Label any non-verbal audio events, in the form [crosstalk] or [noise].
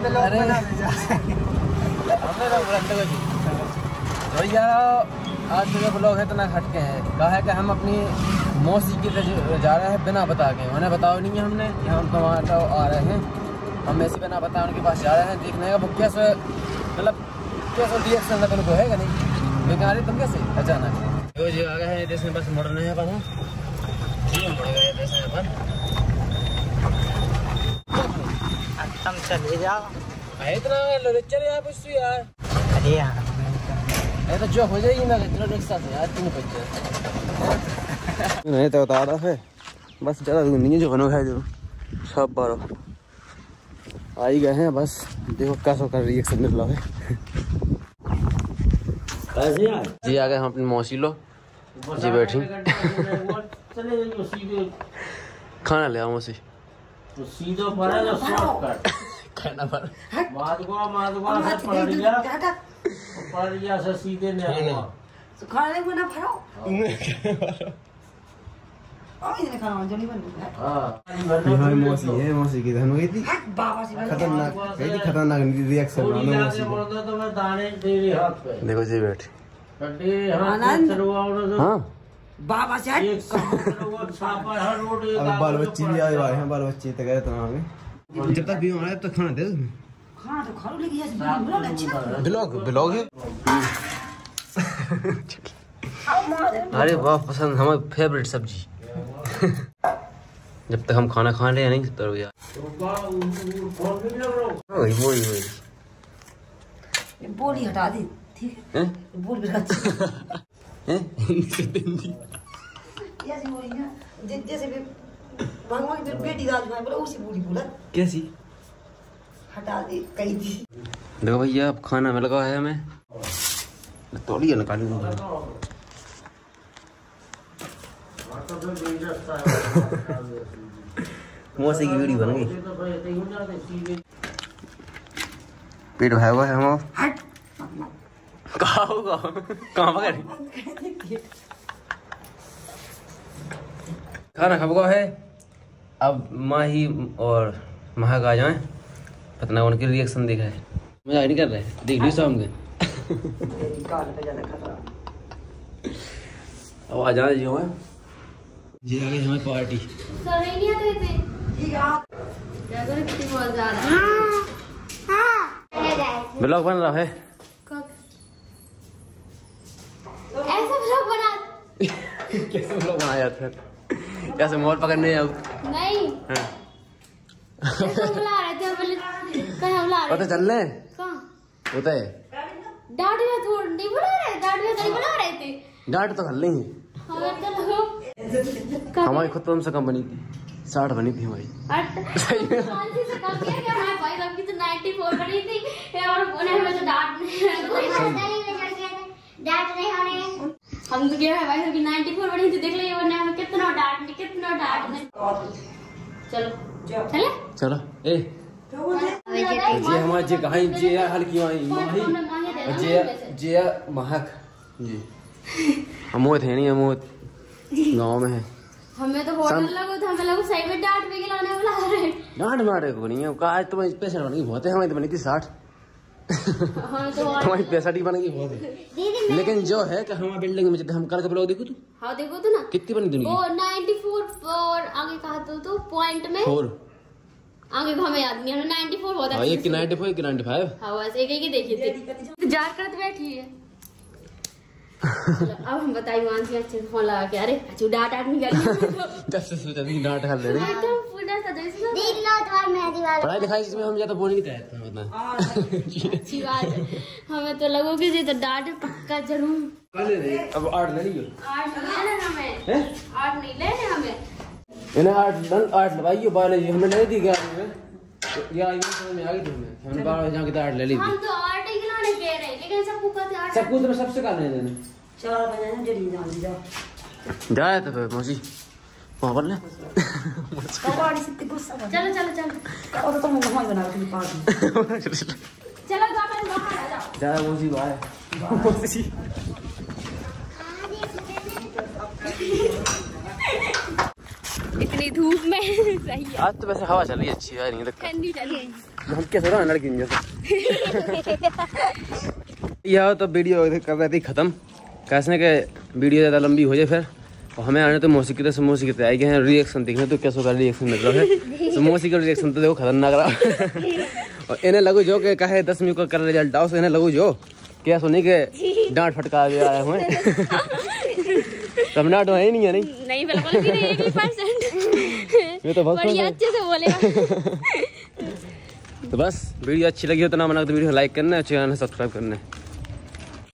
अरे हमने लोग रखते हुए तो यार आज जो ब्लॉग है इतना हटके है कहा है कि हम अपनी मौसी की जा रहे हैं बिना बता के उन्हें बताओ नहीं है हमने कि हम टमाटो आ रहे हैं हम ऐसे बिना बताए उनके पास जा रहे हैं देखने का वो कैसे मतलब कैसे रिएक्शन लगा उनको है नहीं लेकिन अरे तुम कैसे अचानक जो जी आ गए हैं में बस मुड़ रहे हैं अपन जी मुड़ गए में अपन तुम चले जाओ। है इतना चले यार तो अरे यार तो जो हो जाएगी ना रिक्शा से यार तीन बच्चे नहीं तो बता रहा है। बस ज़्यादा दूर नहीं है जो बनो है जो। सब बारो। आ ही गए हैं बस। देखो कैसा कर रिएक्शन मिल रहा है कैसे यार। जी आ गए हम अपनी मौसी लो। जी बैठी। चले जाइए सीधे खाना ले आओ मौसी। तो सीधे पड़ेगा शॉर्टकट खाना पर माधवा माधवा से पड़िया पड़िया से सीधे नहीं हुआ खाने को ना बन हाँ। मौसी है मौसी की धन गई थी। बाबा से बना खतरनाक कही थी खतरनाक रिएक्शन तो मैं देखो जी बैठी। आनंद। तो हाँ। बाबा से बाल तो बच्चे भी आए हैं। बाल बच्चे तक गए तो आगे। जब तक भी आए तब तक खाना दे खाना तो खाओ लेकिन अच्छा ब्लॉग ब्लॉग है? अरे वाह पसंद हमारी फेवरेट सब्ज़ी। जब तक हम खाना खा रहे हैं नहीं तो यार। वही वही वही बोली हटा दे ठीक है? बोल [laughs] कैसी? हटा दे कही थी। देखो भैया अब खाना में लगा है हमें। तोड़िए निकाली मौसी की वीडियो बन गई। पेट भरा हुआ है हम कहाँ होगा कहाँ पकड़ खाना खबगा है। अब माँ ही और महक आ जाए पता नहीं उनके रिएक्शन देखा है। मज़ा नहीं कर रहे? देख ली शाम के। अब आ जाना जी हमें जी आ गई हमें पार्टी ही है। ब्लॉग बन रहा है कब ऐसा ब्लॉग बना कैसे ब्लॉग बनाया जाता है कैसे मोबाइल पकड़ने अब नहीं। हाँ। हम पता चल रहे? होता है? डांट में तो नहीं बुला रहे? डांट में बुला रहे थे? डांट तो खल नहीं हमें तो लोग हमारी खुद तो हमसे कम बनी थी। साठ बनी थी हमारी। हट कौन सी से कम किया क्या हमारे भाई साहब की तो 94 बनी थी। और उन्हें हमें तो डांट हम तो गया है भाई अभी 94 बड़ी तो देख ले वरना हमें कितना डांट कितना डांट। चलो चले? चलो ए। तो जी हमारे जी जे कहाँ जे हल्की वही जी जी महक। जी। अमोद है नहीं अमोद? गाँव में है। हमें तो होटल लगो था हमें लगो साइड में डांट पे लाने वाला है। डांट मारे को नहीं है आज तो मैं स्पेशल नहीं बहुत है हमें तो बनी थी 60 हाँ [laughs] तो तुम्हारी बनेगी बहुत लेकिन जो है कि हम बिल्डिंग में हम कल ब्लॉग देखो तू। हाँ देखो तो ना। कितनी बनी दुनिया? फोर आगे कहा तो, तो पॉइंट में। फोर। आगे हमें याद नहीं है नाइन्टी फोर है हाँ, एक फोर एक फाइव। हाँ, बस एक एक ही देखी थी। जार बैठी है। अब हम बताइए अच्छे फ़ोन लगा के अरे डांट डांट नहीं कर डांट हाल दे रही पढ़ाई लिखाई इसमें हम ज़्यादा बोल नहीं रहे बता अच्छी बात है। हमें तो लगो कि जी तो डांट पक्का ज़रूर। अब आठ ले लियो आठ नहीं हमें। आठ नहीं लेने हमें। इन्हें आठ नल आठ लगाइयो बायोलॉजी हमने ले दी में। तो या ये समझ में आ गई थी हमने बारह जाके तो आठ ले ली हम तो आठ ही खिलाने कह रहे? हैं लेकिन सबको कहते आठ सब कुछ तो सबसे कर लेने देने। चार बजे जल्दी जाओ जाए तो फिर मौसी। वहाँ पर ले चलो चलो चलो। और तो तुम घुमाई बना के पास चलो जाओ बाहर आ जाओ। जाए मौसी बाय मौसी इतनी धूप में। सही है। आज तो वैसे हवा चल रही है अच्छी है नहीं लगता। ठंडी चली हम रहा लड़की जैसे यह तो वीडियो कर रही थी ख़त्म। कैसे कि वीडियो ज़्यादा लंबी हो जाए फिर। और हमें आने तो मौसी की तरह मौसी की तरह गए हैं। रिएक्शन देखने तो कैसे का रिएक्शन मिल रहा है। तो मौसी का रिएक्शन तो देखो खतरनाक रहा। और इन्हें लगू जो कि कहे दसवीं को कर रिज़ल्ट आओ इन्हें लगू जो। क्या सुनी के डांट फटका के आए हुए तो है ही नहीं है नहीं? नहीं बिल्कुल भी ये तो बहुत बढ़िया अच्छे से बोलेगा। तो बस वीडियो अच्छी लगी हो तो ना मना तो वीडियो लाइक करना है चैनल सब्सक्राइब करना। है